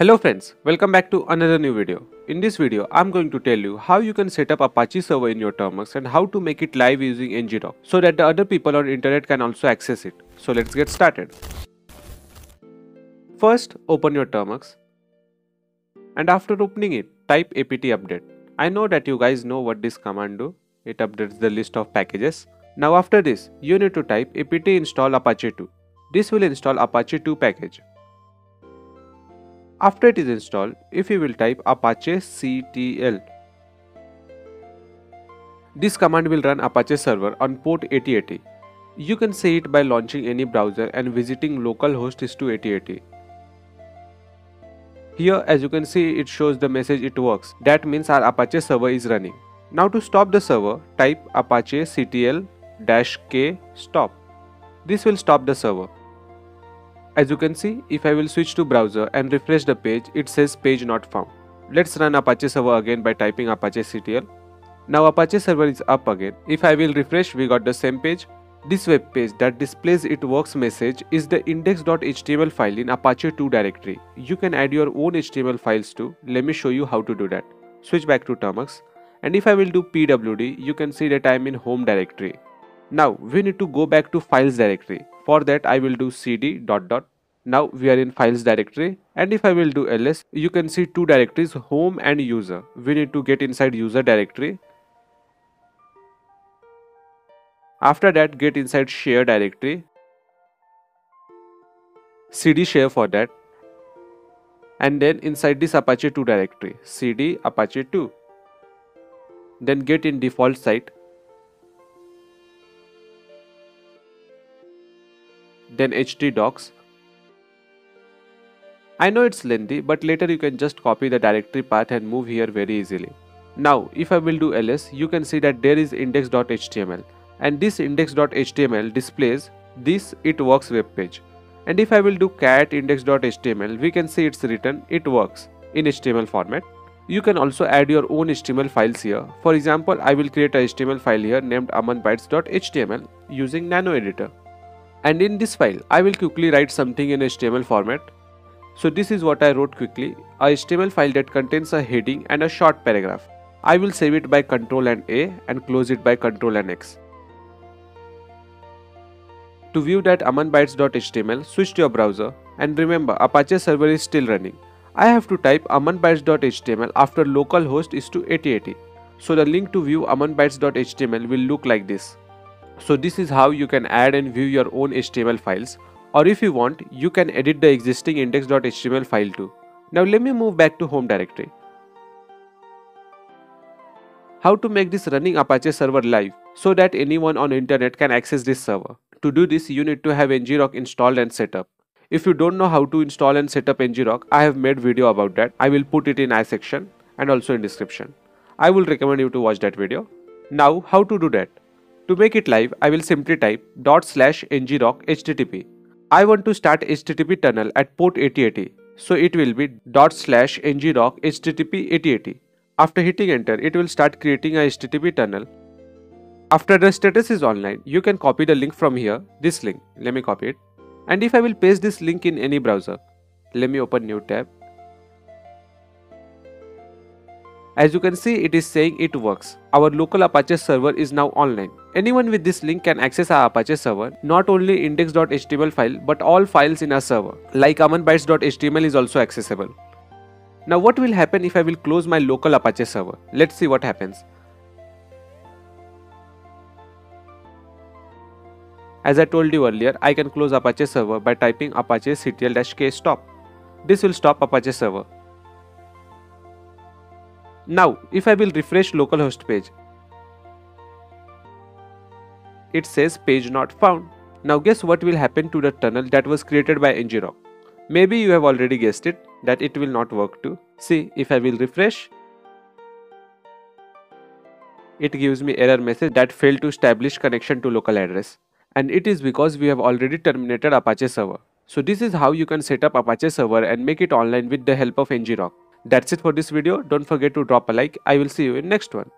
Hello friends, welcome back to another new video. In this video, I'm going to tell you how you can set up Apache server in your Termux and how to make it live using ngrok so that the other people on internet can also access it. So let's get started. First, open your Termux and after opening it, type apt update. I know that you guys know what this command do. It updates the list of packages. Now after this, you need to type apt install apache 2. This will install apache 2 package. After it is installed, if you will type apache ctl, this command will run Apache server on port 8080. You can see it by launching any browser and visiting localhost is to 8080. Here as you can see it shows the message it works. That means our Apache server is running. Now to stop the server, type apache ctl-k stop. This will stop the server. As you can see, if I will switch to browser and refresh the page, it says page not found. Let's run Apache server again by typing apache ctl. Now Apache server is up again. If I will refresh, we got the same page. This web page that displays it works message is the index.html file in Apache 2 directory. You can add your own HTML files too. Let me show you how to do that. Switch back to Termux and if I will do pwd, you can see that I am in home directory. Now we need to go back to files directory. For that I will do cd dot dot. Now we are in files directory and if I will do ls you can see two directories home and user. We need to get inside user directory. After that get inside share directory. cd share for that and then inside this apache 2 directory cd apache 2 then get in default site then htdocs. I know it's lengthy but later you can just copy the directory path and move here very easily. Now if I will do ls you can see that there is index.html and this index.html displays this it works web page and if I will do cat index.html we can see it's written it works in HTML format. You can also add your own HTML files here. For example, I will create a HTML file here named amanbytes.html using nano editor and in this file I will quickly write something in HTML format. So this is what I wrote quickly, a HTML file that contains a heading and a short paragraph. I will save it by Ctrl and A and close it by Ctrl and X. To view that amanbytes.html, switch to your browser and remember Apache server is still running. I have to type amanbytes.html after localhost is to 8080. So the link to view amanbytes.html will look like this. So this is how you can add and view your own HTML files or if you want you can edit the existing index.html file too. Now let me move back to home directory. How to make this running Apache server live so that anyone on internet can access this server. To do this you need to have ngrok installed and set up. If you don't know how to install and set up ngrok, I have made video about that. I will put it in i section and also in description. I will recommend you to watch that video. Now how to do that? To make it live, I will simply type dot slash ngrok http. I want to start http tunnel at port 8080, so it will be dot slash ngrok http 8080. After hitting enter, it will start creating a http tunnel. After the status is online, you can copy the link from here, this link, let me copy it. And if I will paste this link in any browser, let me open new tab As you can see, it is saying it works. Our local Apache server is now online. Anyone with this link can access our Apache server, not only index.html file, but all files in our server, like amanbytes.html is also accessible. Now what will happen if I will close my local Apache server? Let's see what happens. As I told you earlier, I can close Apache server by typing apache ctl-k stop. This will stop Apache server. Now, if I will refresh localhost page, it says page not found. Now guess what will happen to the tunnel that was created by ngrok? Maybe you have already guessed it, that it will not work too. See, if I will refresh, it gives me error message that failed to establish connection to local address. And it is because we have already terminated Apache server. So this is how you can set up Apache server and make it online with the help of ngrok. That's it for this video. Don't forget to drop a like. I will see you in next one.